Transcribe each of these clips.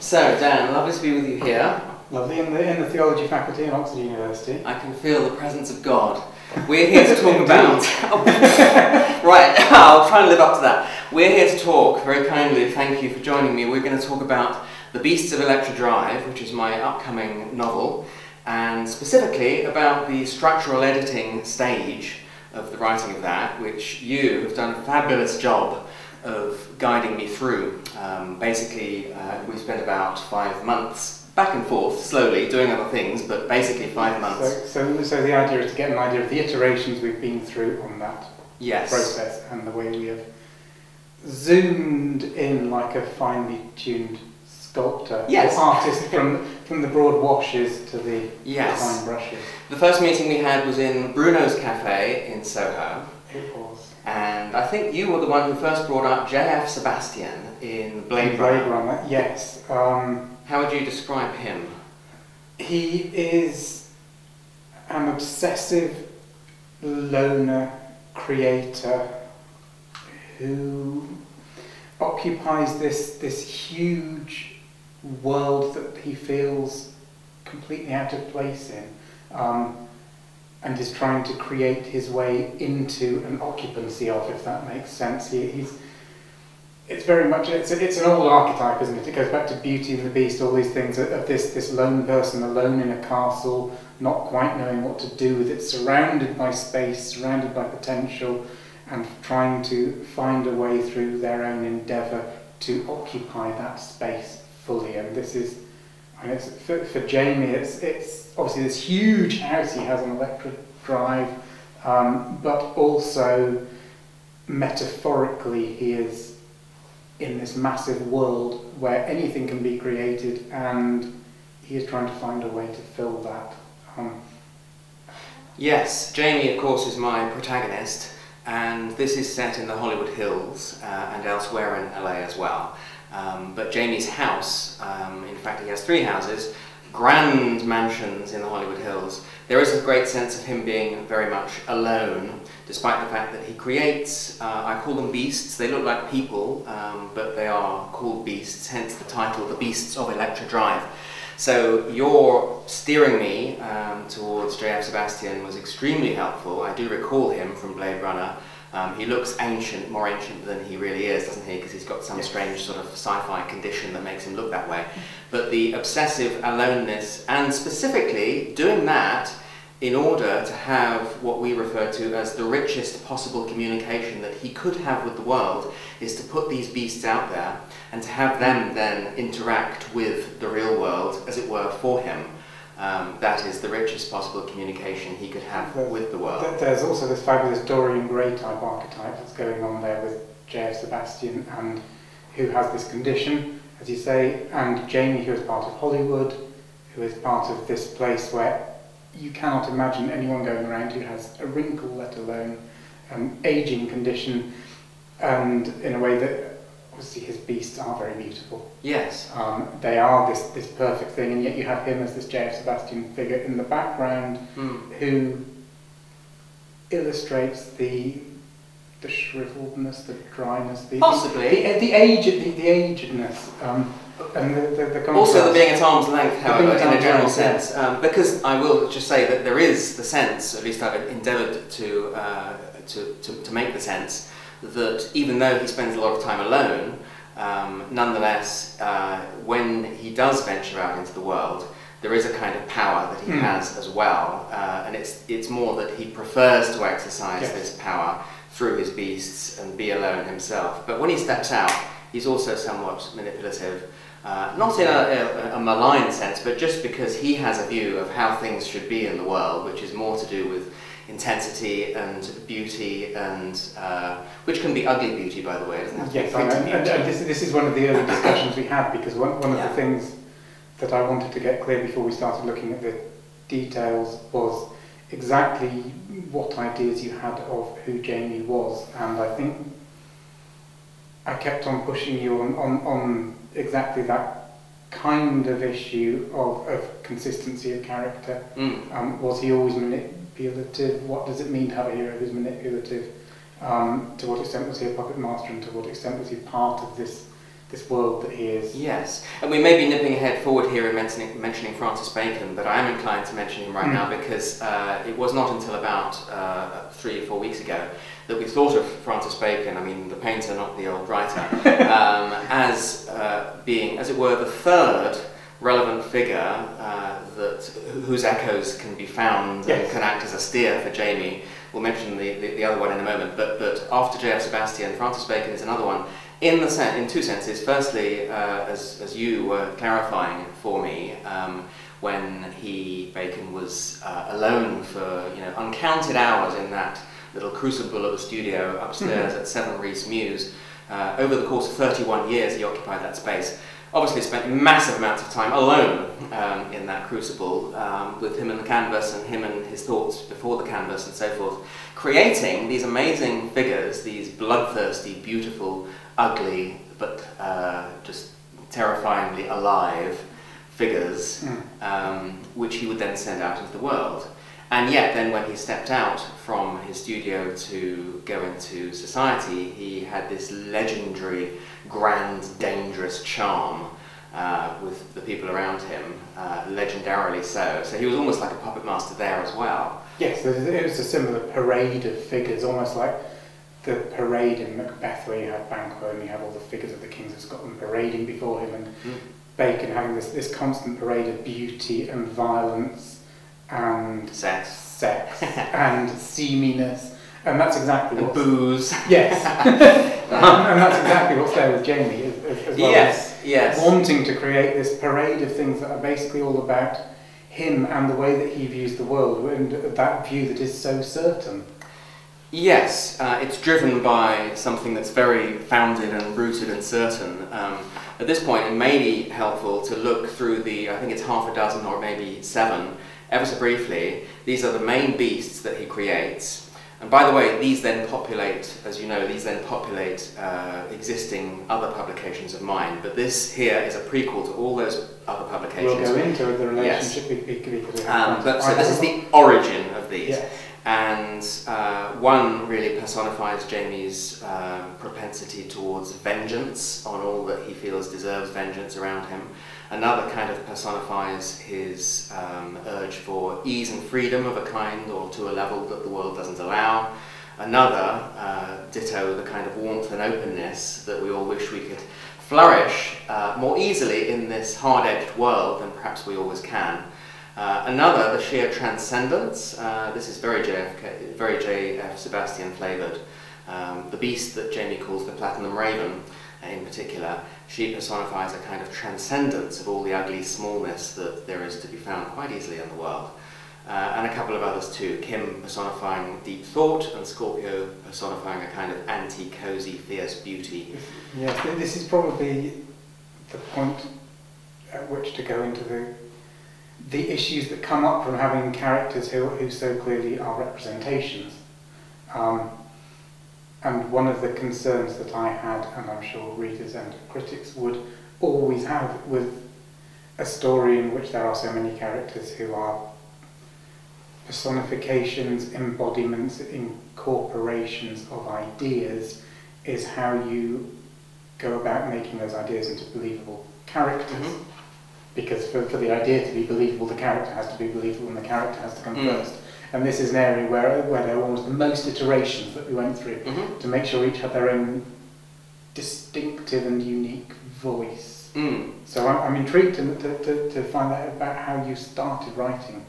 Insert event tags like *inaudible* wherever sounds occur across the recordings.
So, Dan, lovely to be with you here. Lovely, in the, in the theology faculty in Oxford University. I can feel the presence of God. We're here to talk *laughs* about. *laughs* Oh, *laughs* right, I'll try and live up to that. We're here to talk, very kindly, thank you for joining me. We're going to talk about The Beasts of Electra Drive, which is my upcoming novel, and specifically about the structural editing stage of the writing of that, which you have done a fabulous job of guiding me through. Um, basically, uh, we spent about five months back and forth, slowly, doing other things, but basically five months. So, so, so the idea is to get an idea of the iterations we've been through on that yes. process and the way we have zoomed in like a finely tuned sculptor yes. artist from from the broad washes to the yes. fine brushes. The first meeting we had was in Bruno's Cafe in Soho. Was. And I think you were the one who first brought up J.F. Sebastian in Blade, Blade Runner. Runner. Yes. Um, How would you describe him? He is an obsessive loner creator who occupies this this huge world that he feels completely out of place in. Um, and is trying to create his way into an occupancy of, if that makes sense. He, he's, it's very much, it's, it's an old archetype, isn't it? It goes back to Beauty and the Beast, all these things uh, of this, this lone person alone in a castle, not quite knowing what to do with it, surrounded by space, surrounded by potential, and trying to find a way through their own endeavour to occupy that space fully. And this is, it's, for, for Jamie, it's, it's obviously this huge house he has on Electra Drive, um, but also metaphorically he is in this massive world where anything can be created and he is trying to find a way to fill that. Um, yes, Jamie of course is my protagonist and this is set in the Hollywood Hills uh, and elsewhere in LA as well. Um, but Jamie's house, um, in fact he has three houses, grand mansions in the Hollywood Hills, there is a great sense of him being very much alone, despite the fact that he creates, uh, I call them beasts, they look like people, um, but they are called beasts, hence the title, The Beasts of Electra Drive. So your steering me um, towards J.F. Sebastian was extremely helpful. I do recall him from Blade Runner, um, he looks ancient, more ancient than he really is, doesn't he? Because he's got some yes. strange sort of sci-fi condition that makes him look that way. But the obsessive aloneness, and specifically doing that in order to have what we refer to as the richest possible communication that he could have with the world, is to put these beasts out there and to have them then interact with the real world, as it were, for him um, that is the richest possible communication he could have there's, with the world. There's also this fabulous Dorian Gray type archetype that's going on there with J.F. Sebastian and who has this condition, as you say, and Jamie who is part of Hollywood, who is part of this place where you cannot imagine anyone going around who has a wrinkle, let alone an aging condition, and in a way that obviously his beasts are very beautiful. Yes. Um, they are this, this perfect thing, and yet you have him as this J.F. Sebastian figure in the background mm. who illustrates the the shriveledness, the dryness, the possibly the, the, the age, the, the agedness, um, and the, the, the also the being at arm's length, however, in a general sense, um, because I will just say that there is the sense, at least I've endeavoured to, uh, to, to to make the sense that even though he spends a lot of time alone, um, nonetheless, uh, when he does venture out into the world, there is a kind of power that he mm. has as well, uh, and it's it's more that he prefers to exercise yes. this power through his beasts and be alone himself. But when he steps out, he's also somewhat manipulative, uh, not in a, a, a malign sense, but just because he has a view of how things should be in the world, which is more to do with intensity and beauty and uh, which can be ugly beauty by the way doesn't have yes, and, and, and, this, this is one of the early *coughs* discussions we had because one, one of yeah. the things that I wanted to get clear before we started looking at the details was exactly what ideas you had of who Jamie was and I think I kept on pushing you on, on, on exactly that kind of issue of, of consistency of character. Mm. Um, was he always manipulative? Manipulative? What does it mean to have a hero who's manipulative? Um, to what extent was he a puppet master and to what extent was he part of this this world that he is. Yes, and we may be nipping ahead forward here in mentioning, mentioning Francis Bacon, but I am inclined to mention him right Mm. now because uh, it was not until about uh, three or four weeks ago that we thought of Francis Bacon, I mean the painter, not the old writer, *laughs* um, as uh, being, as it were, the third relevant figure uh, that whose echoes can be found Yes. and can act as a steer for Jamie. We'll mention the, the, the other one in a moment, but, but after J.F. Sebastian, Francis Bacon is another one in the sen- in two senses. Firstly, uh, as, as you were clarifying for me, um, when he Bacon was uh, alone for you know uncounted hours in that little crucible of a studio upstairs at Seven Reece Mews, uh, over the course of 31 years he occupied that space. Obviously, spent massive amounts of time alone um, in that crucible um, with him and the canvas and him and his thoughts before the canvas and so forth, creating these amazing figures, these bloodthirsty, beautiful, ugly, but uh, just terrifyingly alive figures, Mm. um, which he would then send out into the world. And yet, then when he stepped out from his studio to go into society, he had this legendary, grand, dangerous charm uh, with the people around him, uh, legendarily so. So he was almost like a puppet master there as well. Yes, it was a similar parade of figures, almost like the parade in Macbeth where you have Banquo and you have all the figures of the kings of Scotland parading before him and Mm. Bacon having this, this constant parade of beauty and violence and Sex. sex *laughs* and seaminess and that's exactly And what booze. yes *laughs* and that's exactly what's there with Jamie as, as, as well yes, yes. wanting to create this parade of things that are basically all about him and the way that he views the world and that view that is so certain Yes, uh, it's driven by something that's very founded and rooted and certain. Um, at this point, it may be helpful to look through the, I think it's half a dozen or maybe seven, ever so briefly. These are the main beasts that he creates. And by the way, these then populate, as you know, these then populate uh, existing other publications of mine. But this here is a prequel to all those other publications. we'll go into the relationship be- be- because we Um, but so this is the origin of these. yes. And uh, one really personifies Jamie's uh, propensity towards vengeance on all that he feels deserves vengeance around him. Another kind of personifies his um, urge for ease and freedom of a kind or to a level that the world doesn't allow. Another, uh, ditto the kind of warmth and openness that we all wish we could flourish uh, more easily in this hard edged world than perhaps we always can. Uh, another, the sheer transcendence. Uh, this is very JFK, very J.F. Sebastian flavoured. Um, the beast that Jamie calls the Platinum Raven, in particular, she personifies a kind of transcendence of all the ugly smallness that there is to be found quite easily in the world. Uh, and a couple of others too. Kim personifying deep thought, and Scorpio personifying a kind of anti-cozy, fierce beauty. Yes, this is probably the point at which to go into the the issues that come up from having characters who, who so clearly are representations. Um, and one of the concerns that I had, and I'm sure readers and critics would always have with a story in which there are so many characters who are personifications, embodiments, incorporations of ideas, is how you go about making those ideas into believable characters. Mhm. Because for, for the idea to be believable, the character has to be believable and the character has to come Mm. first. And this is an area where, where there were almost the most iterations that we went through Mm-hmm. to make sure each had their own distinctive and unique voice. Mm. So I'm, I'm intrigued to, to, to, to find out about how you started writing.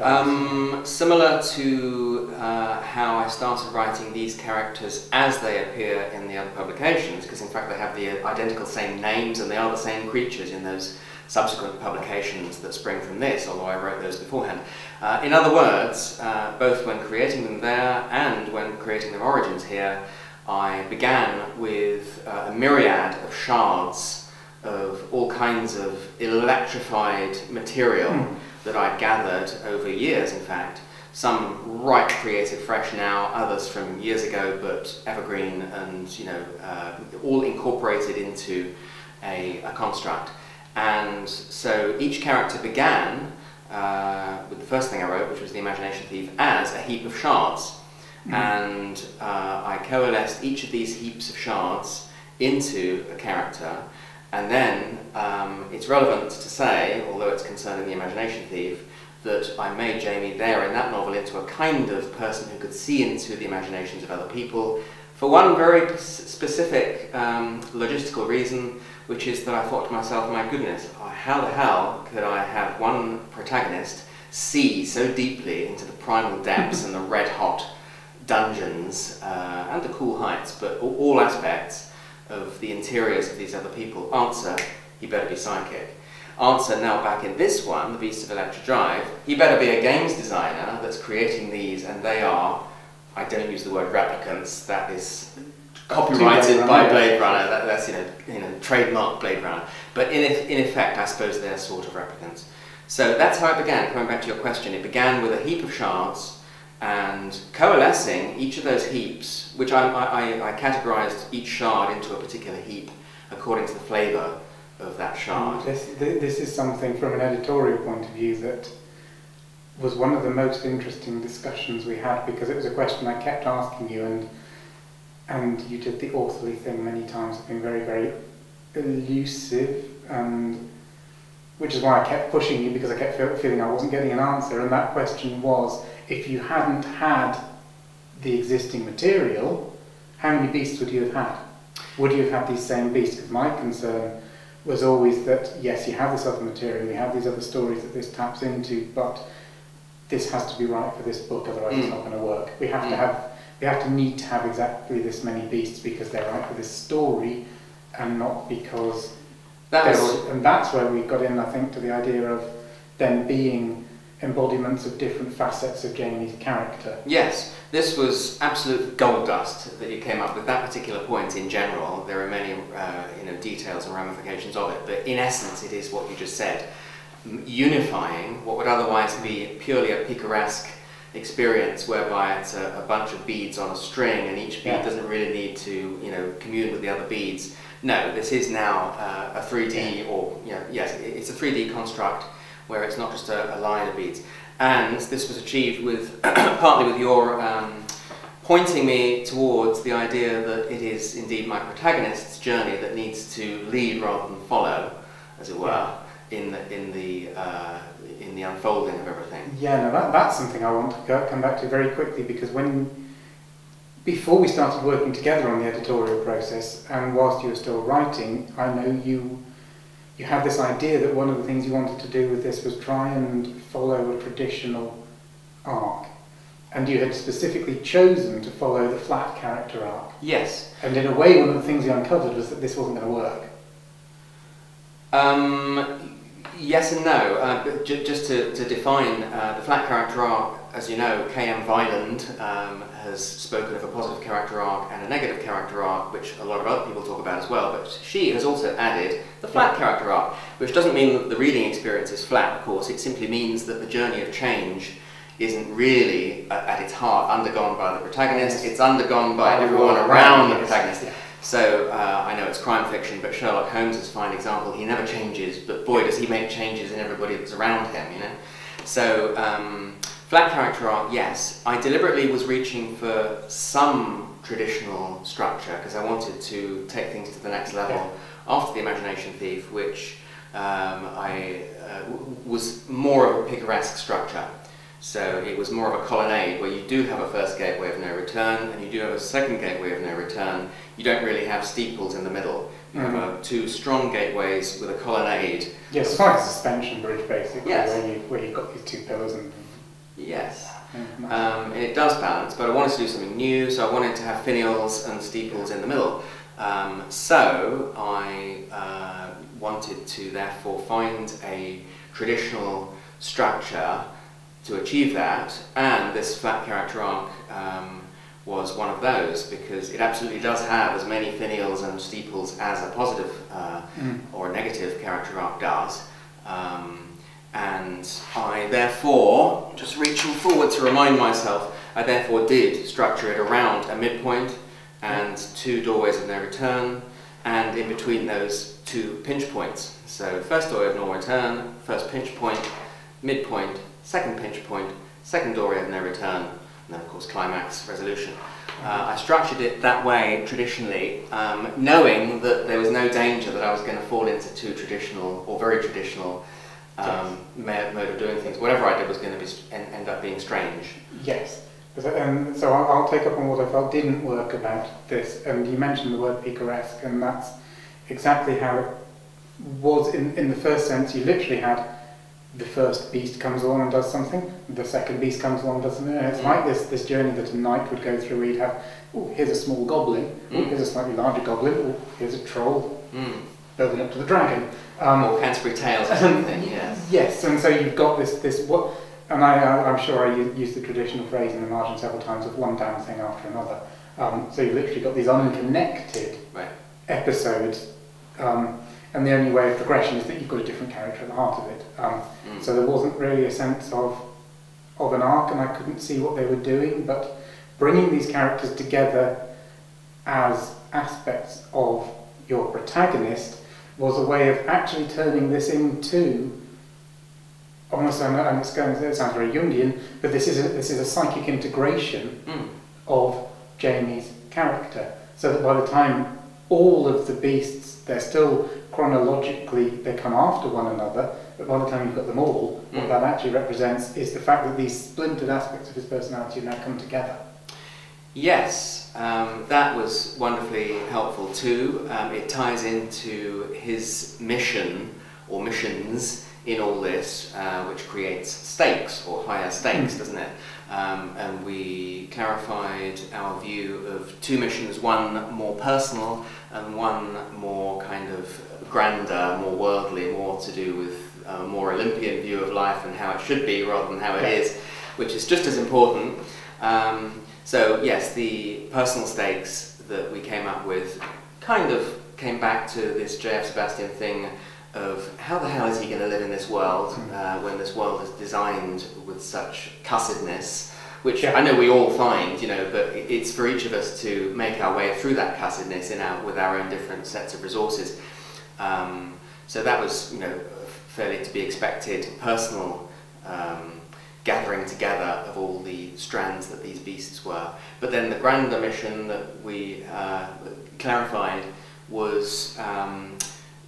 Um, similar to uh, how I started writing these characters as they appear in the other publications, because in fact they have the identical same names and they are the same creatures in those subsequent publications that spring from this, although I wrote those beforehand. Uh, in other words, uh, both when creating them there and when creating their origins here, I began with uh, a myriad of shards of all kinds of electrified material Hmm. that I'd gathered over years, in fact. Some right created fresh now, others from years ago, but evergreen and you know uh, all incorporated into a, a construct. And so each character began uh, with the first thing I wrote, which was the Imagination Thief, as a heap of shards. Mm. And uh, I coalesced each of these heaps of shards into a character, and then um, it's relevant to say, although it's concerning the imagination thief, that I made Jamie there in that novel into a kind of person who could see into the imaginations of other people for one very specific um, logistical reason, which is that I thought to myself, my goodness, how the hell could I have one protagonist see so deeply into the primal depths and the red hot dungeons uh, and the cool heights, but all, all aspects of the interiors of these other people? Answer, he better be psychic. Answer now back in this one, The Beast of Electra Drive, he better be a games designer that's creating these and they are, I don't use the word replicants, that is copyrighted by Blade Runner, that, that's you know, you know, trademark Blade Runner. But in, in effect, I suppose they're sort of replicants. So that's how it began, coming back to your question. It began with a heap of shards and coalescing each of those heaps, which I, I, I categorized each shard into a particular heap according to the flavor of that shard. This, this is something from an editorial point of view that was one of the most interesting discussions we had because it was a question I kept asking you and and you did the authorly thing many times, of being very, very elusive and which is why I kept pushing you because I kept feel, feeling I wasn't getting an answer and that question was if you hadn't had the existing material, how many beasts would you have had? Would you have had these same beasts? Because my concern was always that, yes, you have this other material, you have these other stories that this taps into, but this has to be right for this book, otherwise mm. it's not going to work. We have mm. to have, we have to need to have exactly this many beasts because they're right for this story, and not because that was, and that's where we got in, I think, to the idea of them being embodiments of different facets of Jamie's character. Yes, this was absolute gold dust that you came up with. That particular point in general, there are many uh, you know, details and ramifications of it, but in essence it is what you just said. Unifying what would otherwise be purely a picaresque experience whereby it's a, a bunch of beads on a string and each bead yeah. doesn't really need to you know, commune with the other beads. No, this is now uh, a 3D yeah. or, you know, yes, it's a 3D construct where it's not just a, a line of beads. And this was achieved with *coughs* partly with your um, pointing me towards the idea that it is indeed my protagonist's journey that needs to lead rather than follow, as it were, in the in the uh, the unfolding of everything. Yeah, no, that, that's something I want to go, come back to very quickly because when before we started working together on the editorial process, and whilst you were still writing, I know you you had this idea that one of the things you wanted to do with this was try and follow a traditional arc. And you had specifically chosen to follow the flat character arc. Yes. And in a way, one of the things you uncovered was that this wasn't going to work. Um, yes and no. Uh, just to, to define, uh, the flat character arc as you know, K.M. Weiland um, has spoken of a positive character arc and a negative character arc, which a lot of other people talk about as well, but she has also added the flat character arc, which doesn't mean that the reading experience is flat, of course, it simply means that the journey of change isn't really, uh, at its heart, undergone by the protagonist, it's undergone by everyone around the protagonist. So uh, I know it's crime fiction, but Sherlock Holmes is a fine example. He never changes, but boy, does he make changes in everybody that's around him, you know? So, um, Flat character arc, yes. I deliberately was reaching for some traditional structure because I wanted to take things to the next level yeah. after the Imagination Thief, which um, I uh, was more of a picaresque structure. So it was more of a colonnade where you do have a first gateway of no return and you do have a second gateway of no return. You don't really have steeples in the middle. You mm -hmm. have uh, two strong gateways with a colonnade. Yes, it's like a suspension bridge basically, yes. where, you, where you've got these two pillars and Yes. Um, it does balance, but I wanted to do something new, so I wanted to have finials and steeples in the middle. Um, so I uh, wanted to therefore find a traditional structure to achieve that, and this flat character arc um, was one of those because it absolutely does have as many finials and steeples as a positive uh, mm. or a negative character arc does. Um, and I therefore, just reaching forward to remind myself, I therefore did structure it around a midpoint and two doorways of no return, and in between those two pinch points. So first doorway of no return, first pinch point, midpoint, second pinch point, second of no return, and then of course climax resolution. Uh, I structured it that way traditionally, um, knowing that there was no danger that I was going to fall into too traditional or very traditional um, yes. mode of doing things. Whatever I did was going to be end up being strange. Yes. And so I'll take up on what I felt didn't work about this. And you mentioned the word picaresque, and that's exactly how it was in, in the first sense. You literally had the first beast comes along and does something, the second beast comes along and does something. And it's mm. like this, this journey that a knight would go through where you'd have, oh, here's a small goblin, mm. here's a slightly larger goblin, oh, here's a troll, mm. building up to the dragon. Um, or Canterbury Tales or something, *laughs* yes. Yes, and so you've got this, this what, and I, I, am sure I use the traditional phrase in the margin several times of one damn thing after another. Um, so you've literally got these unconnected right. episodes um, and the only way of progression is that you've got a different character at the heart of it. Um, mm. So there wasn't really a sense of of an arc, and I couldn't see what they were doing. But bringing these characters together as aspects of your protagonist was a way of actually turning this into almost, and it's going, it sounds very Jungian, but this is a, this is a psychic integration mm. of Jamie's character, so that by the time all of the beasts, they're still chronologically they come after one another, but by the time you've got them all, mm. what that actually represents is the fact that these splintered aspects of his personality have now come together. Yes, um, that was wonderfully helpful too. Um, it ties into his mission or missions in all this, uh, which creates stakes or higher stakes, mm. doesn't it? Um, and we clarified our view of two missions, one more personal and one more kind of grander, more worldly, more to do with a more Olympian view of life and how it should be rather than how it is, which is just as important. Um, so yes, the personal stakes that we came up with kind of came back to this J.F. Sebastian thing of how the hell is he going to live in this world hmm. uh, when this world is designed with such cussedness, which yeah. I know we all find, you know, but it's for each of us to make our way through that cussedness in our, with our own different sets of resources. Um, so that was, you know, fairly to be expected personal um, gathering together of all the strands that these beasts were. But then the grander mission that we uh, clarified was um,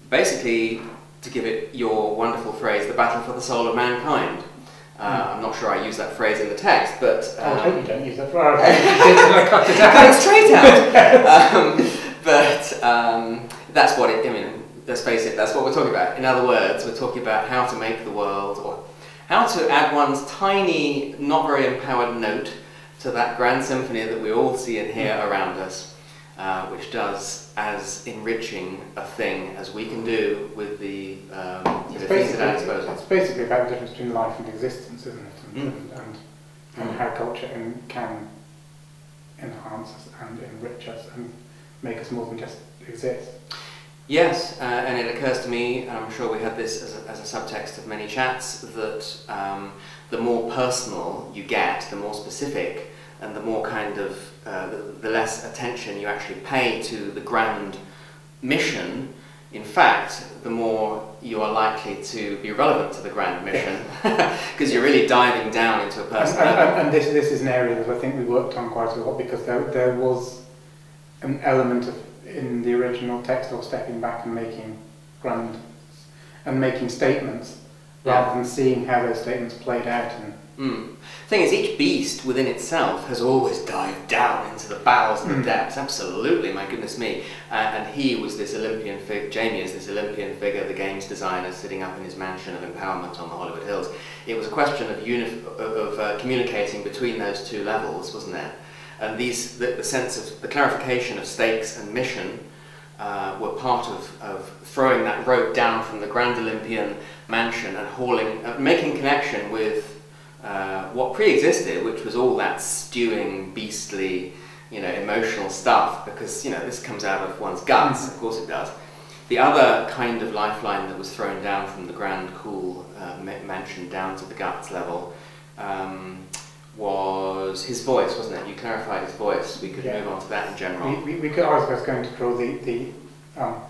basically to give it your wonderful phrase, the battle for the soul of mankind. Uh, hmm. I'm not sure I use that phrase in the text, but um, I hope you don't use that phrase. I *laughs* cut it out. straight out. *laughs* um, but um, that's what it. I mean, let's face it. That's what we're talking about. In other words, we're talking about how to make the world, or how to add one's tiny, not very empowered note to that grand symphony that we all see and hear around us uh, which does as enriching a thing as we can do with the um, know, things at our disposal. It's basically about the difference between life and existence, isn't it? And, mm. and, and, and mm. how culture in, can enhance us and enrich us and make us more than just exist. Yes, uh, and it occurs to me, and I'm sure we had this as a, as a subtext of many chats, that um, the more personal you get, the more specific, and the more kind of uh, the, the, less attention you actually pay to the grand mission, in fact, the more you are likely to be relevant to the grand mission because *laughs* you're really diving down into a person. And, and, and, this, this is an area that I think we worked on quite a lot because there, there was an element of in the original text or stepping back and making grand and making statements yeah. rather than seeing how those statements played out and Mm. thing is, each beast within itself has always dived down into the bowels and the mm. depths. Absolutely, my goodness me. Uh, and he was this Olympian figure, Jamie is this Olympian figure, the games designer sitting up in his mansion of empowerment on the Hollywood Hills. It was a question of, of, of uh, communicating between those two levels, wasn't it? And these, the, the, sense of the clarification of stakes and mission uh, were part of, of throwing that rope down from the Grand Olympian mansion and hauling, uh, making connection with uh, what pre-existed, which was all that stewing, beastly, you know, emotional stuff, because you know this comes out of one's guts. Of course, it does. The other kind of lifeline that was thrown down from the grand, cool uh, mansion down to the guts level um, was his voice, wasn't it? You clarified his voice. We could yeah. move on to that in general. We, we, we could, I was going to draw the the um,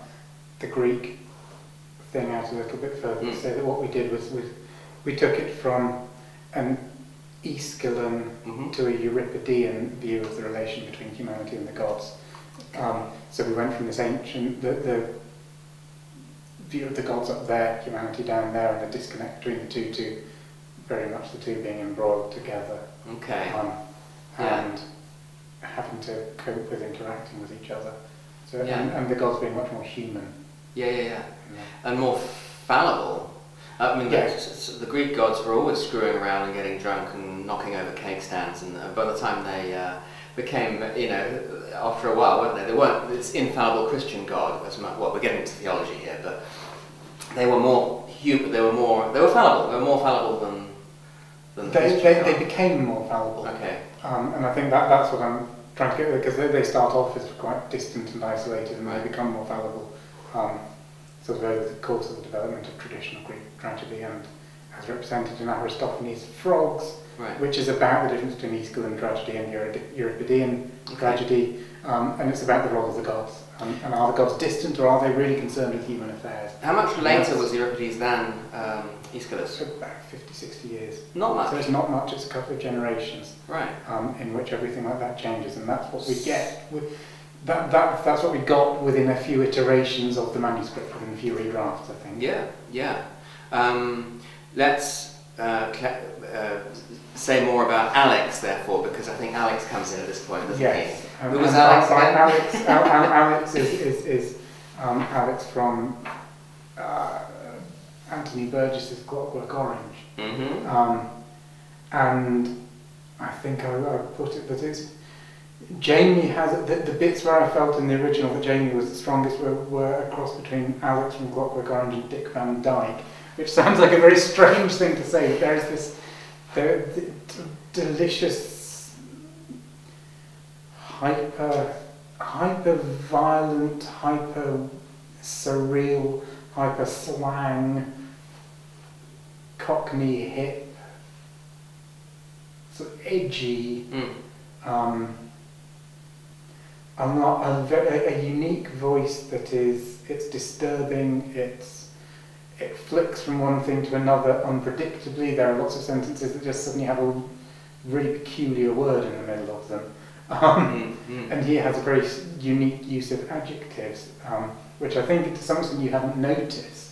the Greek thing out a little bit further mm. to say that what we did was we, we took it from an Aeschylean hmm to a Euripidean view of the relation between humanity and the gods. Um, so we went from this ancient, the, the view of the gods up there, humanity down there, and the disconnect between the two to very much the two being embroiled together Okay. um, Yeah. and having to cope with interacting with each other. So, Yeah. and, and the gods being much more human. Yeah, yeah, yeah. And more fallible. I mean, the, Yes. the Greek gods were always screwing around and getting drunk and knocking over cake stands, and uh, by the time they uh, became, you know, after a while, weren't they? They weren't this infallible Christian god as much. Well, we're getting into theology here, but they were more human. They were more. They were fallible. They were more fallible than than They, they, they became more fallible. Okay. Um, and I think that, that's what I'm trying to get at, because they, they start off as quite distant and isolated and Right. they become more fallible um, sort of over the course of the development of traditional Greek tragedy and as represented in Aristophanes' Frogs, Right. which is about the difference between Aeschylean tragedy and Euri- Euripidean Okay. tragedy, um, and it's about the role of the gods. Um, and are the gods distant or are they really concerned with human affairs? How much later Yes. was Euripides than um, Aeschylus? About 50, 60 years. Not much. So it's not much, it's a couple of generations. Right. um, in which everything like that changes, and that's what we get. With, that, that, that's what we got within a few iterations of the manuscript, within a few redrafts, I think. Yeah, yeah. Um, let's uh, uh, say more about Alex, therefore, because I think Alex comes in at this point, doesn't Yes. he? Um, Who was and Alex again? Alex, Al- Al- Alex is, is, is um, Alex from uh, Anthony Burgess's Clockwork Orange. Mm-hmm. Um, and I think I, I put it that it's Jamie has the, the bits where I felt in the original that Jamie was the strongest were, were a cross between Alex from Clockwork Orange and Dick Van Dyke, which *laughs* sounds like a very strange thing to say. But there is this there, d- d- delicious hyper hyper violent, hyper surreal, hyper slang, cockney hip, sort of edgy, Mm. um, a, a, ve- a, a unique voice that is it's disturbing. It's it flicks from one thing to another unpredictably. There are lots of sentences that just suddenly have a really peculiar word in the middle of them. Um, Mm-hmm. and he has a very unique use of adjectives, um, which I think to some extent you haven't noticed.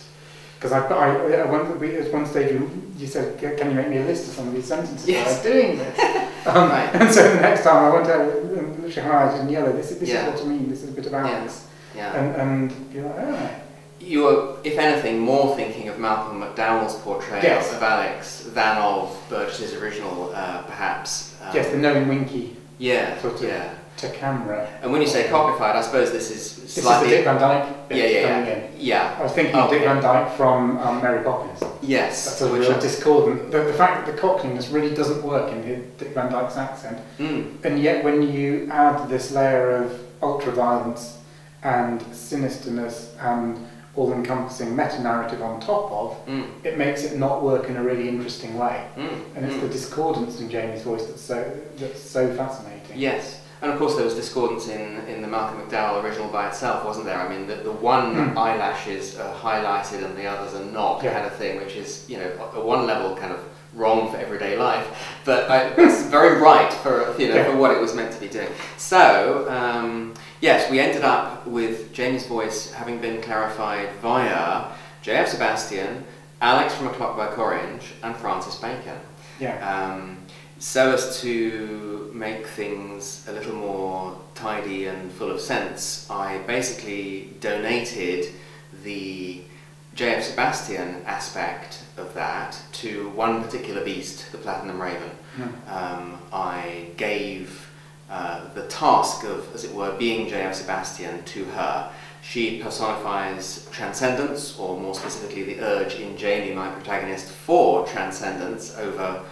Because I, I, at one, we- at one stage you, you said, "Can you make me a list of some of these sentences?" Yes. I was doing this. *laughs* Um, Right. And so the next time I went out and literally highlighted in yellow, this, is- this Yeah. is what I mean, this is a bit about Yeah. this. Yeah. And, and you're like, oh, You were, if anything, more thinking of Malcolm McDowell's portrayal Yes. of Alex than of Burgess's original, uh, perhaps. Um, yes, the knowing winky Yeah, sort of- yeah. To camera. And when you say cocknified, I suppose this is This slightly. is the Dick Van Dyke yeah, yeah, coming yeah. in. Yeah. I was thinking of Dick Okay. Van Dyke from um, Mary Poppins. Yes. That's a which real I- discordant. The, the fact that the cockneyness really doesn't work in the- Dick Van Dyke's accent, Mm, and yet when you add this layer of ultra-violence and sinisterness and all-encompassing meta-narrative on top of, mm, it makes it not work in a really interesting way. mm, And it's mm. the discordance in Jamie's voice that's so that's so fascinating. Yes, and of course there was discordance in, in the Malcolm McDowell original by itself, wasn't there? I mean, the, the one eyelashes are highlighted and the others are not, Yeah. kind of thing, which is, you know, at one level kind of wrong for everyday life, but I, it's very right for, you know, Yeah. for what it was meant to be doing. So, um, yes, we ended up with Jamie's voice having been clarified via J.F. Sebastian, Alex from A Clockwork Orange, and Francis Bacon Yeah. um, so as to make things a little more tidy and full of sense, I basically donated the J.F. Sebastian aspect of that to one particular beast, the Platinum Raven. Hmm. Um, I gave uh, the task of, as it were, being J.F. Sebastian to her. She personifies transcendence, or more specifically, the urge in Jamie, my protagonist, for transcendence over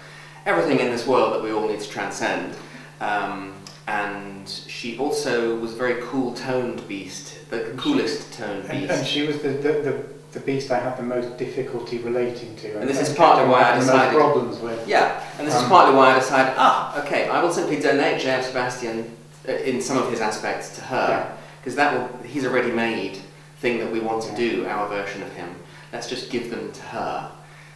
everything in this world that we all need to transcend. Um, and she also was a very cool toned beast, the coolest toned And, beast. and she was the, the, the, the beast I had the most difficulty relating to. And this is partly why I decided- problems with. Yeah, and this is Um, partly why I decided, ah, okay, I will simply donate J.F. Sebastian uh, in some of his aspects to her, because that will, he's a ready-made thing that we want to Yeah. do, our version of him. Let's just give them to her.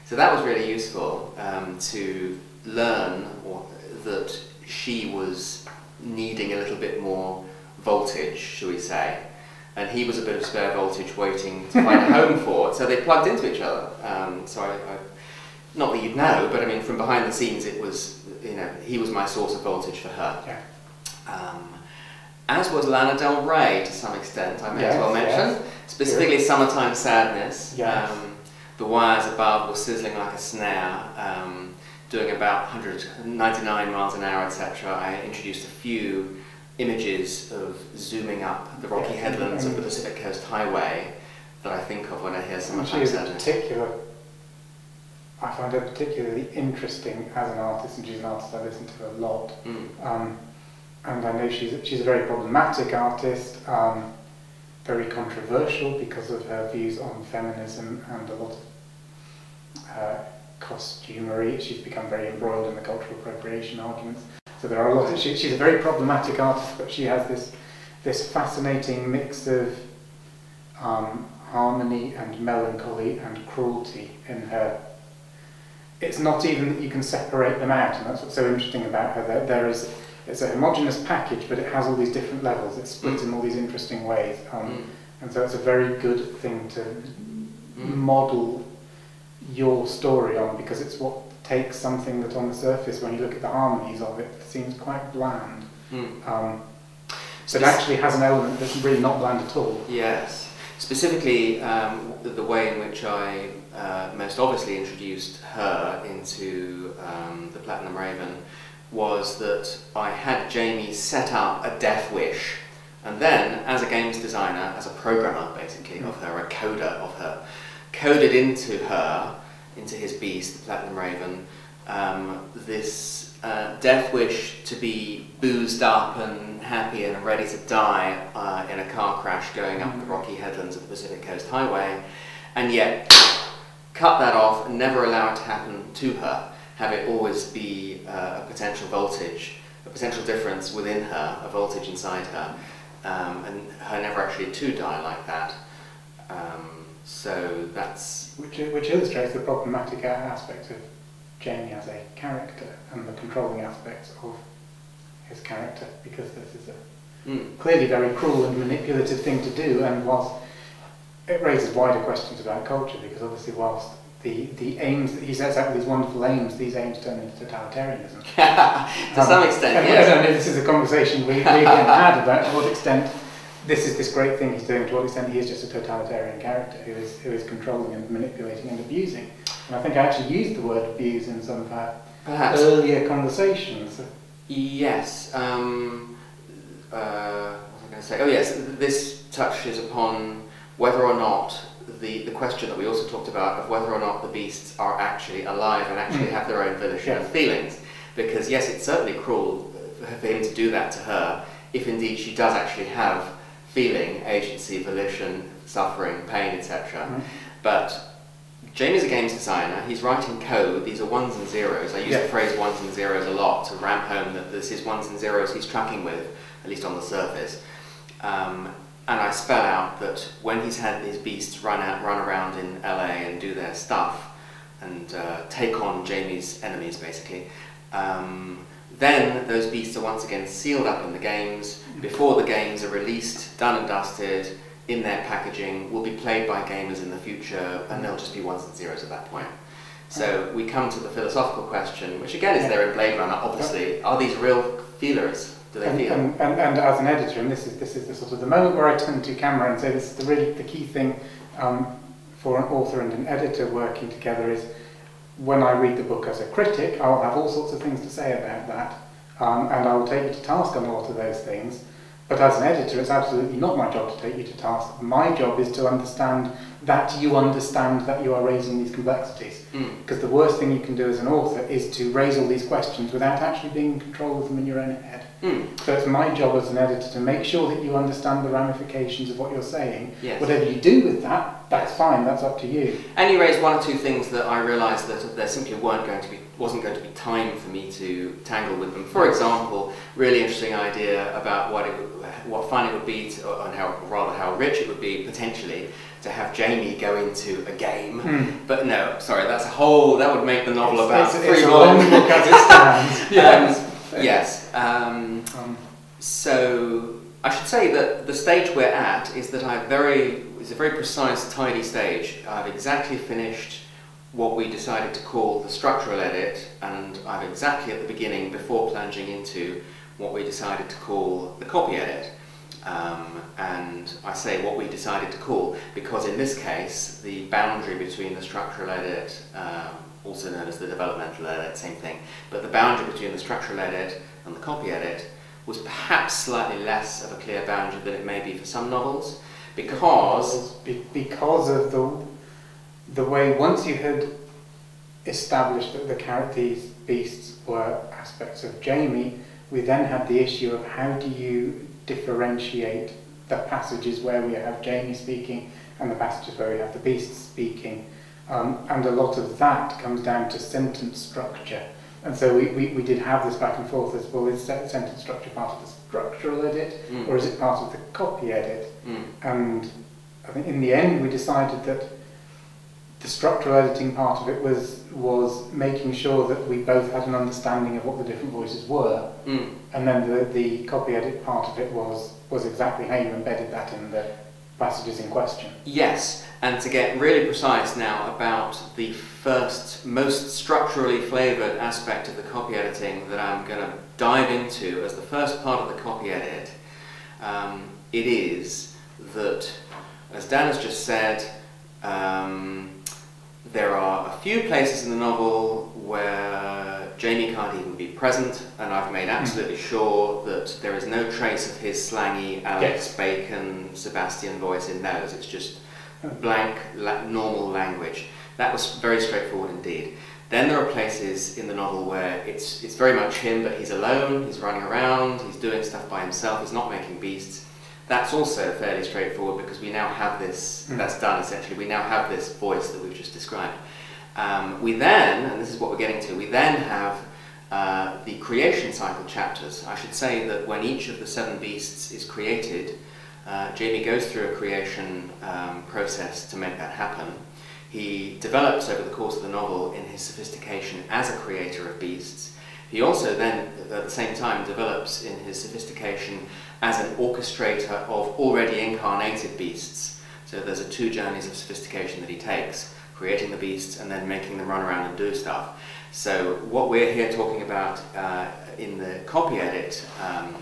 So that was really useful um, to learn or, that she was needing a little bit more voltage, shall we say, and he was a bit of spare voltage waiting to find a *laughs* home for. So they plugged into each other. Um, so I, I, not that you'd know, but I mean, from behind the scenes, it was you know he was my source of voltage for her. Yeah. Um, as was Lana Del Rey to some extent, I may Yes, as well mention. yes. Specifically, Summertime Sadness. Yes. Um, the wires above were sizzling like a snare, um, doing about 199 miles an hour, etc. I introduced a few images of zooming up the rocky headlands of the Pacific Coast Highway that I think of when I hear she is a particular, I find her particularly interesting as an artist, and she's an artist I listen to a lot. Mm. Um, and I know she's, she's a very problematic artist, um, very controversial because of her views on feminism and a lot of uh, costumery. She's become very embroiled in the cultural appropriation arguments. So there are a lot of, she, she's a very problematic artist, but she has this, this fascinating mix of um, harmony and melancholy and cruelty in her. It's not even that you can separate them out, and that's what's so interesting about her. There, there is, it's a homogeneous package, but it has all these different levels. It's split in all these interesting ways, um, Mm. and so it's a very good thing to Mm. model your story on because it's what takes something that on the surface, when you look at the harmonies of it, seems quite bland. Mm. Um, but Spec- actually has an element that's really not bland at all. Yes. Specifically, um, the, the way in which I uh, most obviously introduced her into um, the Platinum Raven was that I had Jamie set up a death wish, and then, as a games designer, as a programmer basically of her, a coder of her, coded into her, into his beast, the Platinum Raven, um, this uh, death wish to be boozed up and happy and ready to die uh, in a car crash going up the rocky headlands of the Pacific Coast Highway, and yet cut that off and never allow it to happen to her. Have it always be uh, a potential voltage, a potential difference within her, a voltage inside her, um, and her never actually to die like that. Um, so that's Which, which illustrates the problematic a- aspect of Jamie as a character and the controlling aspects of his character because this is a mm, clearly very cruel and manipulative thing to do and whilst it raises wider questions about culture because obviously whilst the, the aims that he sets out with these wonderful aims, these aims turn into totalitarianism. *laughs* to some Um, extent, and yes. I don't know, this is a conversation we, we again had about to what extent this is this great thing he's doing, to what extent he is just a totalitarian character who is, who is controlling and manipulating and abusing. And I think I actually used the word abuse in some of our Perhaps. earlier conversations. Yes. Um, uh, what was I going to say? Oh, yes. This touches upon whether or not the, the question that we also talked about of whether or not the beasts are actually alive and actually Mm. have their own volition and Yes. feelings. Because, yes, it's certainly cruel for him to do that to her if indeed she does actually have feeling, agency, volition, suffering, pain, etc. Mhm. But Jamie's a games designer. He's writing code. These are ones and zeros. I use Yeah. the phrase ones and zeros a lot to ramp home that this is ones and zeros he's tracking with, at least on the surface. Um, and I spell out that when he's had these beasts run out, run around in LA and do their stuff and uh, take on Jamie's enemies, basically, um, then those beasts are once again sealed up in the games. Before the games are released, done and dusted, in their packaging, will be played by gamers in the future, and they'll just be ones and zeros at that point. So we come to the philosophical question, which again is Yeah. there in Blade Runner, obviously. Are these real feelers? Do they And, feel? and, and, and as an editor, and this is this is the sort of the moment where I turn to camera and say this is the really the key thing um, for an author and an editor working together is when I read the book as a critic, I'll have all sorts of things to say about that, um, and I will take you to task on a lot of those things. But as an editor, it's absolutely not my job to take you to task. My job is to understand that you understand that you are raising these complexities. Mm. Because the worst thing you can do as an author is to raise all these questions without actually being in control of them in your own head. Mm. So it's my job as an editor to make sure that you understand the ramifications of what you're saying. Yes. Whatever you do with that, that's fine, that's up to you. And you raised one or two things that I realised that there simply weren't going to be wasn't going to be time for me to tangle with them. For example, really interesting idea about what it what fun it would be, to, or how rather how rich it would be potentially to have Jamie go into a game. Hmm. But no, sorry, that's a whole. That would make the novel It's- about it's, three it's long book as it stands. *laughs* yes. Um, Um, so I should say that the stage we're at is that I have very is a very precise, tidy stage. I've exactly finished what we decided to call the structural edit, and I'm exactly at the beginning before plunging into what we decided to call the copy edit. Um, and I say what we decided to call because in this case the boundary between the structural edit, um, also known as the developmental edit, same thing, but the boundary between the structural edit and the copy edit was perhaps slightly less of a clear boundary than it may be for some novels because Be- because of the the way once you had established that the character these beasts were aspects of Jamie, we then had the issue of how do you differentiate the passages where we have Jamie speaking and the passages where we have the beasts speaking. Um, and a lot of that comes down to sentence structure. And so we, we, we did have this back and forth as well, is se- sentence structure part of the structural edit Mm, or is it part of the copy edit? mm, And I think in the end we decided that the structural editing part of it was was making sure that we both had an understanding of what the different voices were, mm. and then the, the copy edit part of it was was exactly how you embedded that in the passages in question. Yes, and to get really precise now about the first, most structurally flavoured aspect of the copy editing that I'm going to dive into as the first part of the copy edit, um, it is that, as Dan has just said, um, there are a few places in the novel where Jamie can't even be present, and I've made absolutely sure that there is no trace of his slangy Alex Yes. Bacon Sebastian voice in those. It's just blank, la- normal language. That was very straightforward indeed. Then there are places in the novel where it's it's very much him, but he's alone. He's running around. He's doing stuff by himself. He's not making beasts. That's also fairly straightforward because we now have this. Mm. That's done essentially. We now have this voice that we've just described. Um, we then, and this is what we're getting to, we then have uh, the creation cycle chapters. I should say that when each of the seven beasts is created, uh, Jamie goes through a creation um, process to make that happen. He develops over the course of the novel in his sophistication as a creator of beasts. He also then, at the same time, develops in his sophistication as an orchestrator of already incarnated beasts. So there's a two journeys of sophistication that he takes, creating the beasts and then making them run around and do stuff. So what we're here talking about uh, in the copy edit, um,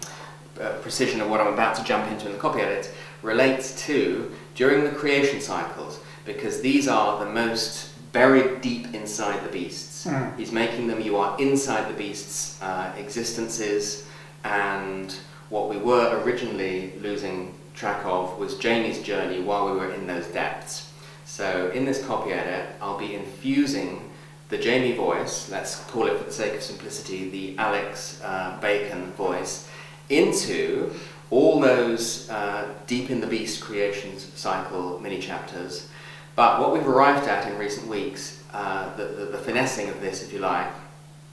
uh, precision of what I'm about to jump into in the copy edit, relates to during the creation cycles, because these are the most buried deep inside the beasts. Mm. He's making them, you are inside the beasts' uh, existences, and what we were originally losing track of was Jamie's journey while we were in those depths. So in this copy edit, I'll be infusing the Jamie voice, let's call it for the sake of simplicity, the Alex uh, Bacon voice, into all those uh, deep in the beast Creations cycle mini chapters. But what we've arrived at in recent weeks, uh, the, the, the finessing of this, if you like,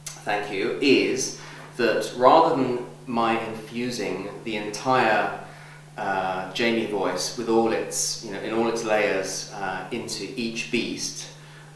thank you, is that rather than my infusing the entire uh, Jamie voice with all its, you know, in all its layers uh, into each beast,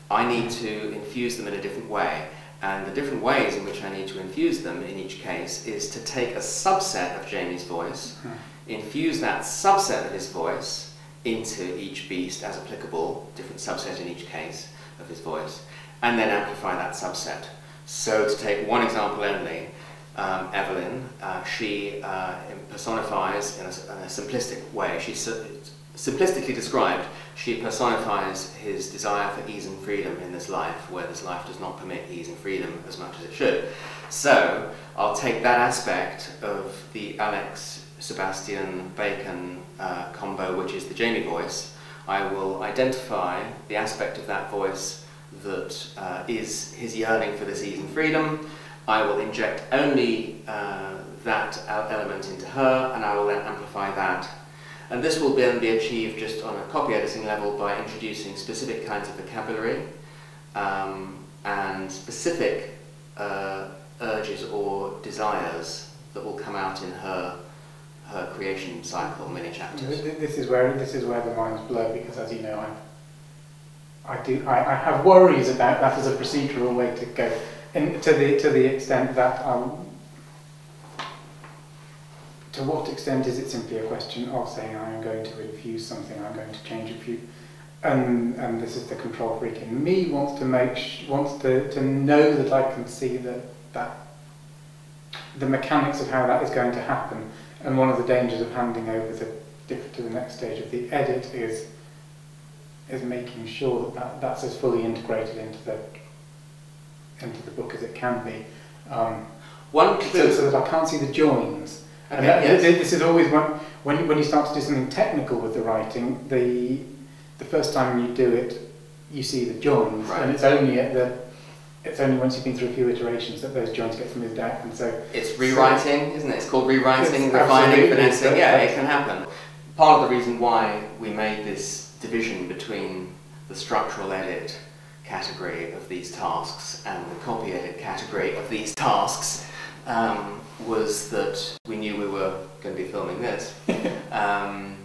I need to infuse them in a different way. And the different ways in which I need to infuse them in each case is to take a subset of Jamie's voice, Hmm. infuse that subset of his voice into each beast as applicable, different subset in each case of his voice, and then amplify that subset. So to take one example only, um, Evelyn, uh, she uh, personifies in a, in a simplistic way, she su- simplistically described, she personifies his desire for ease and freedom in this life, where this life does not permit ease and freedom as much as it should. So I'll take that aspect of the Alex Sebastian Bacon uh, combo, which is the Jamie voice. I will identify the aspect of that voice that uh, is his yearning for this ease and freedom. I will inject only uh, that element into her, and I will then amplify that. And this will then be achieved just on a copy editing level by introducing specific kinds of vocabulary um, and specific uh, urges or desires that will come out in her her creation cycle mini chapters. This is where this is where the lines blur because, as you know, I I do I, I have worries about that as a procedural way to go, and to the to the extent that um, to what extent is it simply a question of saying I'm going to infuse something, I'm going to change a few, and and this is the control freak in me wants to make wants to to know that I can see that that the mechanics of how that is going to happen. And one of the dangers of handing over the to the next stage of the edit is is making sure that, that that's as fully integrated into the into the book as it can be. Um, One so, so, that I can't see the joins. Okay, and that, yes. this is always when, when when you start to do something technical with the writing, the the first time you do it, you see the joins, Right. and it's only at the it's only once you've been through a few iterations that those joins get smoothed out, and so It's rewriting, isn't it? It's called rewriting, It's refining, finessing. it's- Yeah, it can happen. Part of the reason why we made this division between the structural edit category of these tasks and the copy edit category of these tasks um, was that we knew we were going to be filming this. *laughs* Um,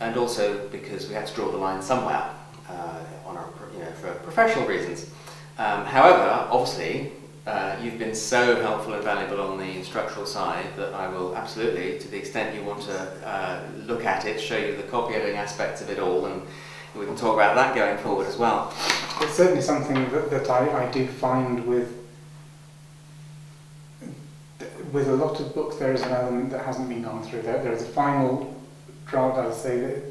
and also because we had to draw the line somewhere uh, on our, you know, for professional reasons. Um, however, obviously, uh, you've been so helpful and valuable on the structural side that I will absolutely, to the extent you want to uh, look at it, show you the copy editing aspects of it all, and we can talk about that going forward as well. It's certainly something that, that I, I do find with with a lot of books there is an element that hasn't been gone through. There, there is a final draft, I would say, that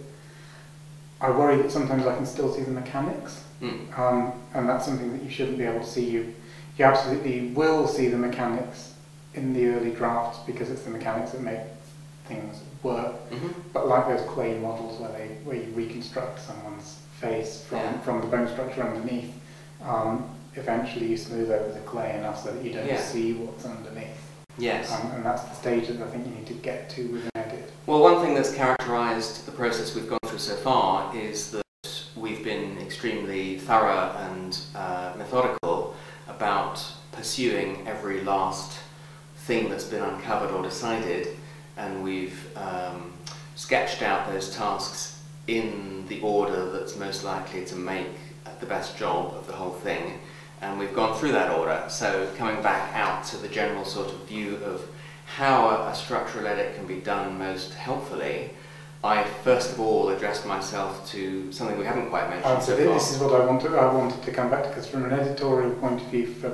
I worry that sometimes I can still see the mechanics, Mm. um, and that's something that you shouldn't be able to see. You, you absolutely will see the mechanics in the early drafts because it's the mechanics that make things work. Mhm. But like those clay models where they where you reconstruct someone's face from, Yeah. from the bone structure underneath, um, eventually you smooth over the clay enough so that you don't Yeah. see what's underneath. Yes. Um, and that's the stage that I think you need to get to with an edit. Well, one thing that's characterised the process we've gone through so far is that we've been extremely thorough and uh, methodical about pursuing every last thing that's been uncovered or decided, and we've um, sketched out those tasks in the order that's most likely to make the best job of the whole thing. And we've gone through that order. So coming back out to the general sort of view of how a, a structural edit can be done most helpfully, I first of all addressed myself to something we haven't quite mentioned Um, so thi- this is what I wanted, I wanted to come back to because from an editorial point of view for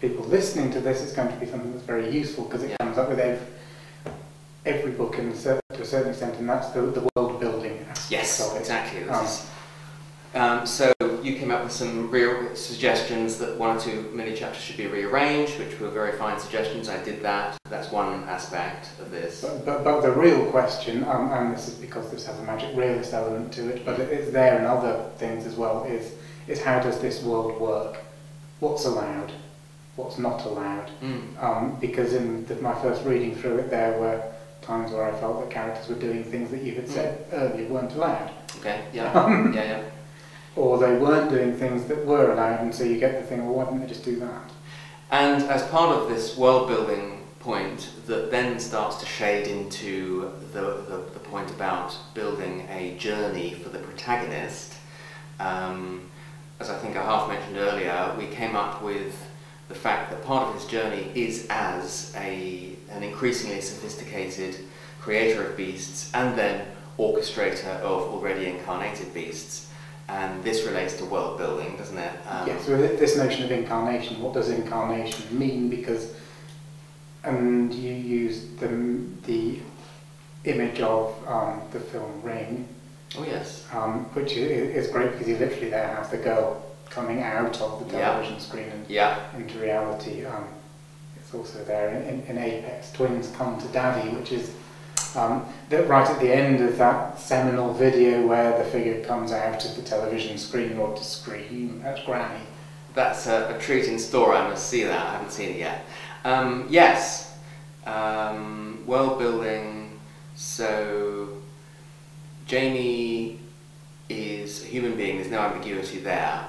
people listening to this, it's going to be something that's very useful because it Yeah. comes up with every, every book in to a certain extent, and that's the, the world building aspect Yes, exactly. Um, um, so you came up with some real suggestions that one or two mini chapters should be rearranged, which were very fine suggestions. I did that. That's one aspect of this. But, but, but the real question, um, and this is because this has a magic realist element to it, but it is there in other things as well, is, is how does this world work? What's allowed? What's not allowed? Mm. Um, because in the, my first reading through it, there were times where I felt that characters were doing things that you had said earlier weren't allowed. Okay. Yeah. *laughs* Yeah. Yeah. Or they weren't doing things that were allowed, and so you get the thing, well, why didn't they just do that? And as part of this world building point that then starts to shade into the, the, the point about building a journey for the protagonist, um, as I think I half mentioned earlier, we came up with the fact that part of his journey is as a, an increasingly sophisticated creator of beasts and then orchestrator of already incarnated beasts. And this relates to world building, doesn't it? Um, Yes, so this notion of incarnation, what does incarnation mean? Because, and you used the, the image of um, the film Ring, Oh, yes. um, which is great because he literally there has the girl coming out of the Yeah. television screen and Yeah. into reality. Um, also there in, in, in Aphex. Twins come to daddy, which is um, that right at the end of that seminal video where the figure comes out of the television screen or to scream at Granny. That's a, a treat in store. I must see that. I haven't seen it yet. Um, yes, um, world building. So Jamie is a human being. There's no ambiguity there.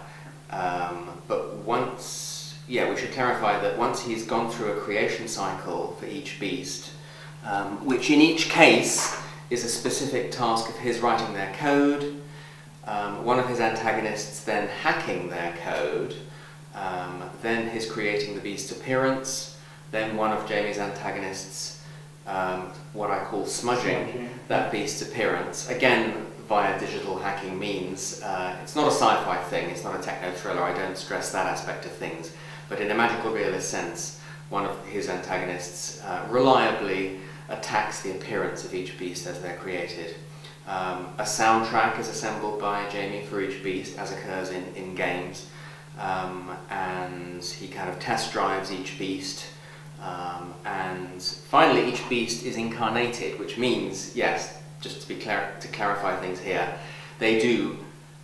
Um, but once, yeah, we should clarify that once he's gone through a creation cycle for each beast, um, which in each case is a specific task of his writing their code, um, one of his antagonists then hacking their code, um, then his creating the beast's appearance, then one of Jamie's antagonists, um, what I call smudging, Smudging. that beast's appearance, again via digital hacking means. Uh, it's not a sci-fi thing, it's not a techno thriller, I don't stress that aspect of things, but in a magical realist sense, one of his antagonists uh, reliably attacks the appearance of each beast as they're created. Um, a soundtrack is assembled by Jamie for each beast, as occurs in, in games, um, and he kind of test drives each beast. Um, and finally, each beast is incarnated, which means, yes, just to be clar- to clarify things here, they do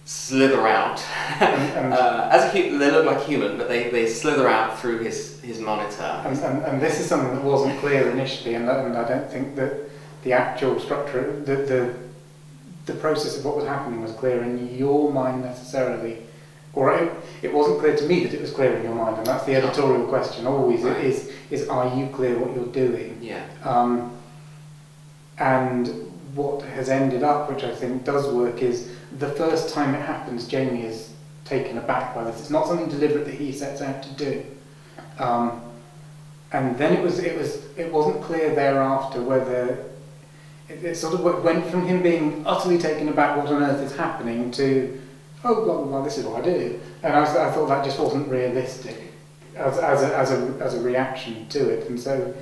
slither out and- *laughs* uh, as a they look like human, but they, they slither out through his his monitor. And, and, and this is something that wasn't clear initially, and, and I don't think that the actual structure, the, the, the process of what was happening was clear in your mind necessarily. Or it, it wasn't clear to me that it was clear in your mind, and that's the editorial question always Right. is, is are you clear what you're doing? Yeah. Um, and what has ended up, which I think does work, is the first time it happens, Jamie is taken aback by this. It's not something deliberate that he sets out to do. Um, and then it was, it was, it wasn't clear thereafter whether it, it sort of went from him being utterly taken aback, what on earth is happening, to oh blah blah blah, this is what I do. And I, was, I thought that just wasn't realistic as, as, a, as, a, as a reaction to it. And so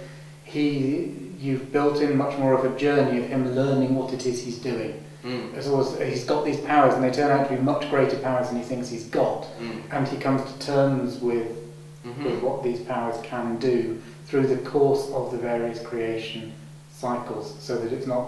he, you've built in much more of a journey of him learning what it is he's doing. Mm. There's always, he's got these powers, and they turn out to be much greater powers than he thinks he's got. Mm. And he comes to terms with, Mhm. with what these powers can do through the course of the various creation cycles, so that it's not.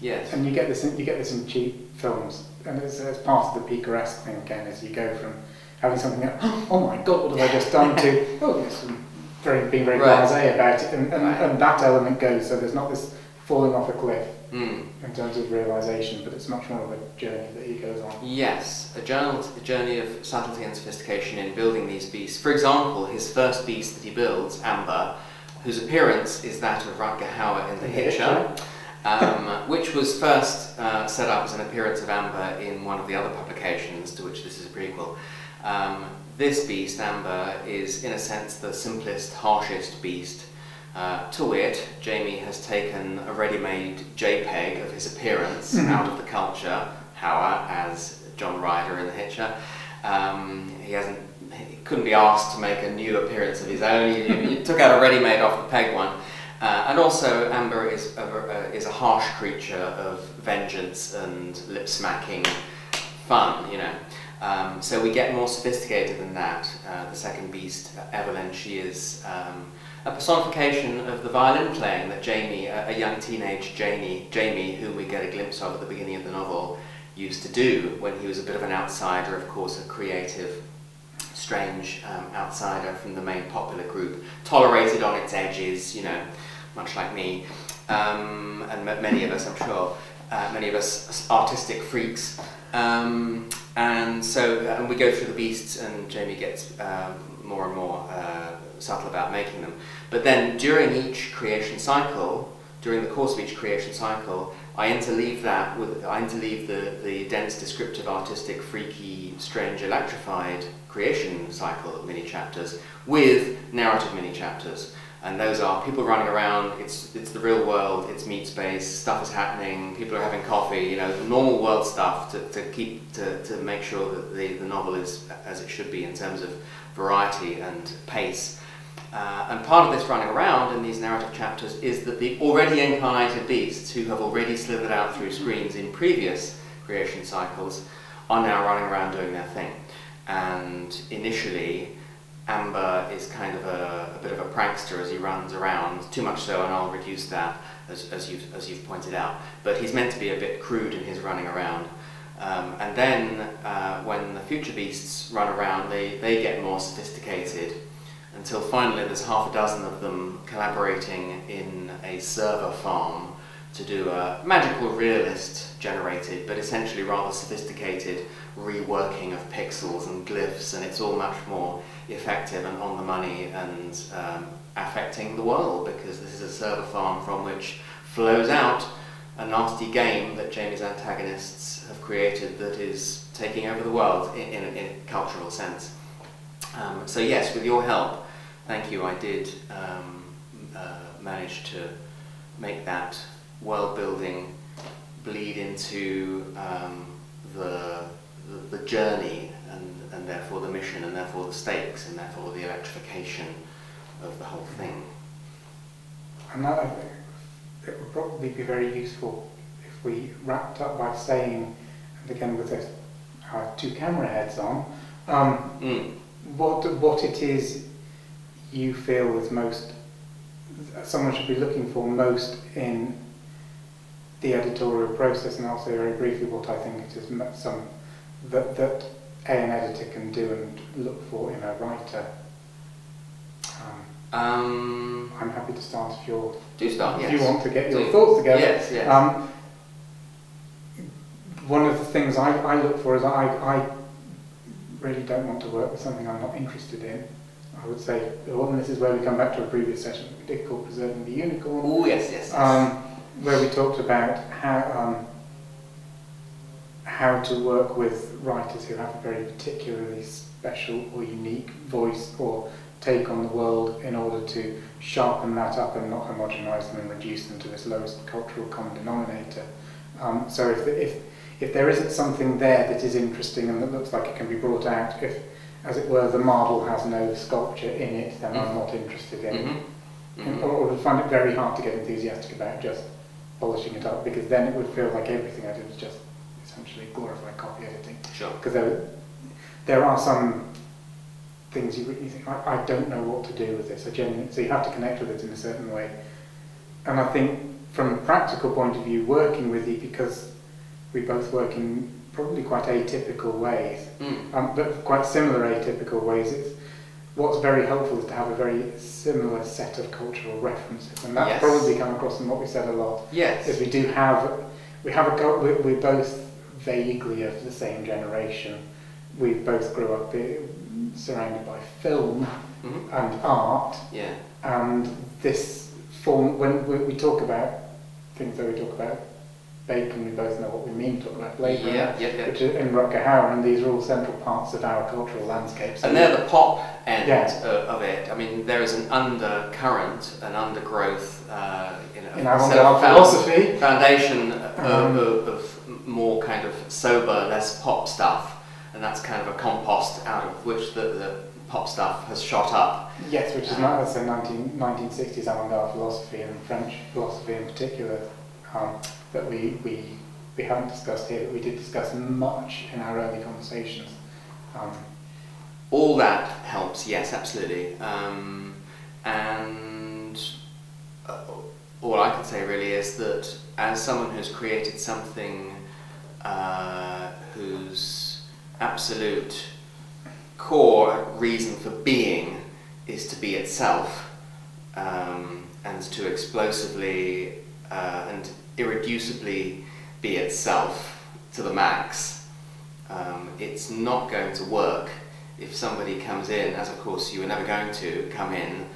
Yes. And you get this, in, you get this in cheap films, and it's, it's part of the picaresque thing again, as you go from having something that, *gasps* oh my god, what have I just done to, *laughs* oh, yes, and very, being very Right. blasé about it, and, and, Right. and that element goes, so there's not this falling off a cliff Mm. in terms of realization, but it's much more of a journey that he goes on. Yes, a, journal, a journey of subtlety and sophistication in building these beasts. For example, his first beast that he builds, Amber, whose appearance is that of Rutger Hauer in The Hitcher, um, which was first uh, set up as an appearance of Amber in one of the other publications to which this is a prequel. Um, this beast, Amber, is in a sense the simplest, harshest beast. Uh, to wit, Jamie has taken a ready-made JPEG of his appearance Mhm. out of the culture, Hauer as John Ryder in The Hitcher. Um, he hasn't, he couldn't be asked to make a new appearance of his own. He, he took out a ready-made off the peg one. Uh, and also, Amber is a, uh, is a harsh creature of vengeance and lip smacking fun, you know. Um, so we get more sophisticated than that. Uh, the second beast, Evelyn, she is um, a personification of the violin playing that Jamie, a, a young teenage Jamie, Jamie, whom we get a glimpse of at the beginning of the novel, used to do when he was a bit of an outsider, of course, a creative, strange um, outsider from the main popular group, tolerated on its edges, you know, much like me, um, and ma- many of us, I'm sure, uh, many of us artistic freaks. Um, and so, and we go through the beasts, and Jamie gets um, more and more uh, subtle about making them. But then, during each creation cycle, during the course of each creation cycle, I interleave that with I interleave the, the dense, descriptive, artistic, freaky, strange, electrified creation cycle of mini chapters with narrative mini chapters. And those are people running around, it's, it's the real world, it's meat space, stuff is happening, people are having coffee, you know, normal world stuff to, to keep, to, to make sure that the, the novel is as it should be in terms of variety and pace. Uh, and part of this running around in these narrative chapters is that the already incarnated beasts who have already slithered out through screens in previous creation cycles are now running around doing their thing. And initially, Amber is kind of a, a bit of a prankster as he runs around, too much so, and I'll reduce that as, as, you've, as you've pointed out. But he's meant to be a bit crude in his running around. Um, and then uh, when the future beasts run around, they, they get more sophisticated until finally there's half a dozen of them collaborating in a server farm to do a magical realist generated but essentially rather sophisticated reworking of pixels and glyphs and it's all much more effective and on the money and um, affecting the world because this is a server farm from which flows out a nasty game that Jamie's antagonists have created that is taking over the world in, in, a, in a cultural sense. Um, so yes, with your help, thank you, I did um, uh, manage to make that world building bleed into um, the, the, the journey and, and therefore the mission and therefore the stakes and therefore the electrification of the whole thing. And that, it would probably be very useful if we wrapped up by saying, and again with the, our two camera heads on, um, Mm. what what it is you feel is most someone should be looking for most in the editorial process, and I'll say very briefly what I think it is some that that an editor can do and look for in a writer. Um, Um, I'm happy to start if you're do start, if yes. you want to get your Do. thoughts together. Yes, yes. Um, one of the things I, I look for is I, I really don't want to work with something I'm not interested in. I would say, well, and this is where we come back to a previous session we did called Preserving the Unicorn, Oh, yes, yes. yes. um, where we talked about how, um, how to work with writers who have a very particularly special or unique voice or take on the world in order to sharpen that up and not homogenise them and reduce them to this lowest cultural common denominator. Um, so if, if, if there isn't something there that is interesting and that looks like it can be brought out, if, as it were, the marble has no sculpture in it, then I'm not interested in Mhm. and- Mhm. or, or would find it very hard to get enthusiastic about just polishing it up because then it would feel like everything I did was just essentially glorified copy editing. Sure. Because there, there are some things you, you think, I, I don't know what to do with this. I genuinely, so you have to connect with it in a certain way. And I think from a practical point of view, working with you, because we both work in probably quite atypical ways, Mm. um, but quite similar atypical ways. It's, what's very helpful is to have a very similar set of cultural references, and that's Yes. probably come across in what we said a lot. Yes. Is we do have, we have a go- we we're both vaguely of the same generation. We both grew up surrounded by film Mhm. and art, Yeah. and this form when we, we talk about things that we talk about bacon, we both know what we mean. Talk about flavour, Yeah, yeah, yeah. which in Rutger Hauer, and these are all central parts of our cultural landscape. So And they're the pop end Yeah. of, of it. I mean, there is an undercurrent, an undergrowth, uh, you know, in avant-garde found- philosophy, foundation of, Um, of, of more kind of sober, less pop stuff, and that's kind of a compost out of which the, the pop stuff has shot up. yes, which is not that's a 19, 1960s avant-garde philosophy and French philosophy in particular um, that we, we we haven't discussed here, but we did discuss much in our early conversations. Um, All that helps, yes, absolutely. Um, and uh, all I can say really is that as someone who's created something uh, whose absolute core reason for being is to be itself um, and to explosively uh, and irreducibly be itself to the max, um, it's not going to work if somebody comes in, as of course you were never going to come in,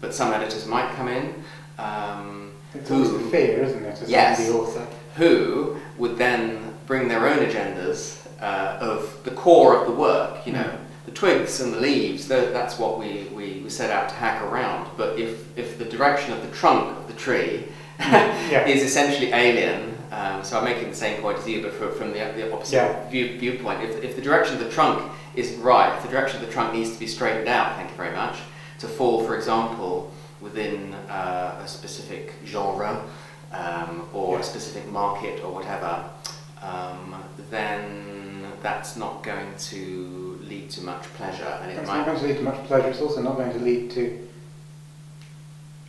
but some editors might come in. Um, it's always the who- fear, isn't it, as Yes. the author? who would then bring their own agendas uh, of the core of the work, you know, the twigs and the leaves, that's what we, we, we set out to hack around. But if, if the direction of the trunk of the tree Yeah. *laughs* is essentially alien, um, so I'm making the same point as you, but for, from the, the opposite Yeah. view, viewpoint, if, if the direction of the trunk isn't right, if the direction of the trunk needs to be straightened out, thank you very much, to fall, for example, within uh, a specific genre, um, or Yeah. a specific market or whatever, um, then that's not going to lead to much pleasure, and it It's not going to lead to much pleasure. It's also not going to lead to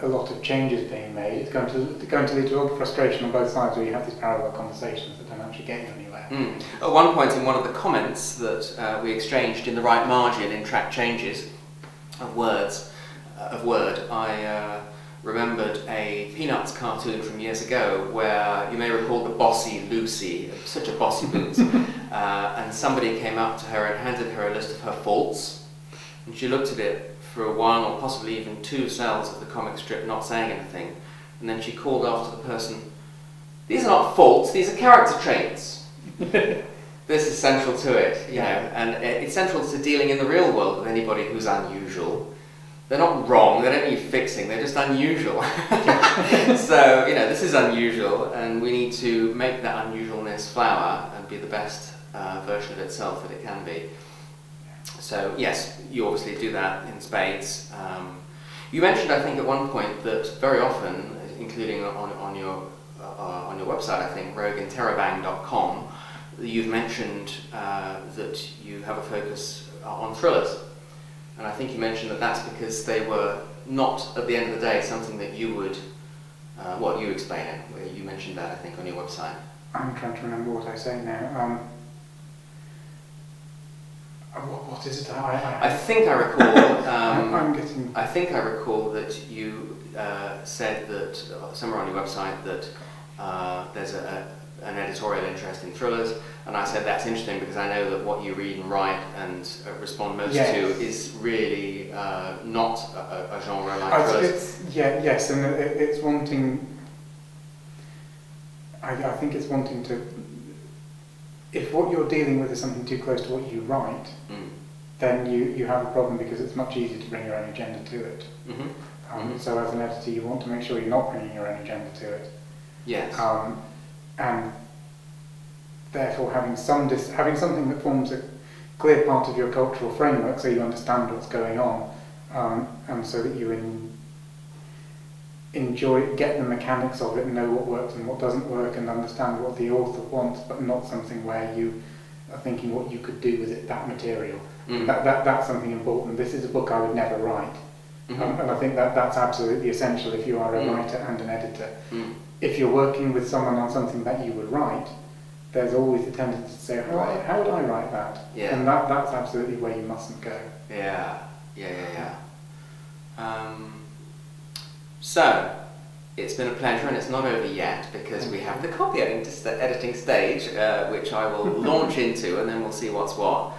a lot of changes being made. It's going to going to lead to a lot of frustration on both sides, where you have these parallel conversations that don't actually get you anywhere. Mm. At one point in one of the comments that uh, we exchanged in the right margin in track changes of words, uh, of word, I uh, remembered a Peanuts cartoon from years ago where you may recall the bossy Lucy, such a bossy boot, *laughs* uh, and somebody came up to her and handed her a list of her faults, and she looked at it for one or possibly even two cells of the comic strip not saying anything, and then she called after the person, These are not faults, these are character traits. *laughs* this is central to it, you know, and it's central to dealing in the real world with anybody who's unusual. They're not wrong, they don't need fixing, they're just unusual. *laughs* so, you know, this is unusual, and we need to make that unusualness flower and be the best uh, version of itself that it can be. So, yes, you obviously do that in spades. Um, you mentioned, I think, at one point that very often, including on, on your uh, on your website, I think, rogueinterrobang.com, you've mentioned uh, that you have a focus on thrillers. And I think you mentioned that that's because they were not, at the end of the day, something that you would, uh, what you explain it. You mentioned that, I think, on your website. I'm trying to remember what I say now. Um, what, what is it? I, I, I think I recall. *laughs* Um, I'm, getting. I think I recall that you uh, said that uh, somewhere on your website that uh, there's a, a, an editorial interest in thrillers, and I said that's interesting because I know that what you read and write and uh, respond most yes. to is really uh, not a, a, genre like thrillers. It's, yeah, yes, and it, it's wanting. I, I think it's wanting to. If what you're dealing with is something too close to what you write, mm. then you, you have a problem because it's much easier to bring your own agenda to it. Mm-hmm. Um, mm-hmm. So as an editor, you want to make sure you're not bringing your own agenda to it. Yes. Um, and therefore having some dis- having something that forms a clear part of your cultural framework, so you understand what's going on, um, and so that you in, enjoy get the mechanics of it, know what works and what doesn't work, and understand what the author wants, but not something where you are thinking what you could do with it that material. Mm. That, that that's something important. This is a book I would never write. Mm-hmm. Um, and I think that that's absolutely essential if you are a mm. writer and an editor. Mm. If you're working with someone on something that you would write, there's always a tendency to say, how, how would I write that? Yeah. And that, that's absolutely where you mustn't go. Yeah, yeah, yeah, yeah. Um, so, it's been a pleasure and it's not over yet because we have the copy editing stage, uh, which I will *laughs* launch into and then we'll see what's what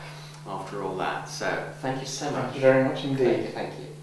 after all that. So, thank you so much. Thank you very much indeed. Thank you. Thank you.